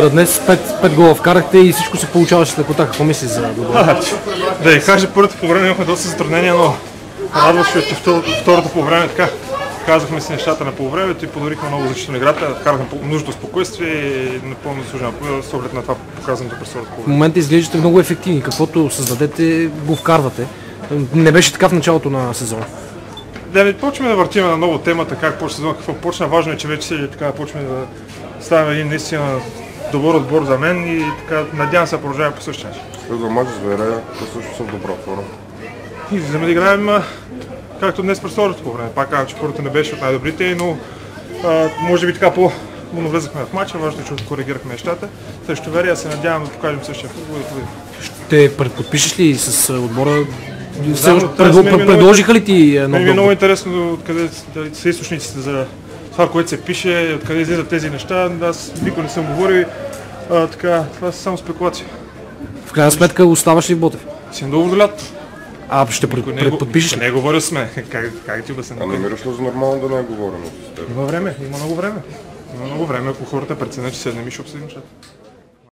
Днес 5, 5 гола вкарахте и всичко се получаваше с лекота. Какво мислиш за добро? Да ви кажа, първото по време имахме доста затруднения, но радваше, че второто, по време така казахме си нещата на полувремето и подарихме много защитна играта, вкарахме нужно спокойствие и напълно заслужено с оглед на това показаното през второто В момента изглеждате много ефективни. Каквото създадете, го вкарвате. Не беше така в началото на сезона. Да не почваме да въртим на ново темата, как почва сезон, какво почна. Важно е, че вече така почваме да ставаме един наистина добър отбор за мен и така надявам се да продължаваме по същия начин. Следва матч с Верея, те също в добра форма. И за да играем както днес през второто по време. Пак казвам, че първото не беше от най-добрите, но а, може би така по но влезахме в матча, важно е, че коригирахме нещата. Срещу Верия се надявам да покажем същия футбол и да победим. Ще предподпишеш ли с отбора? Все е много предложиха ли ти Мен ми е много интересно откъде са източниците за това, което се пише, откъде излизат тези неща. Аз никой не съм говорил. А, така, това са само спекулации. В крайна сметка оставаш ли в Ботев? Дълго до лято. А ще пред, не, предподпишеш ли? не говорил с мен. Как, как ти обясня? А намираш ли за нормално да не е теб? Има време, има много време. Има много време, ако хората преценят, че седнем и ще обсъдим нещата.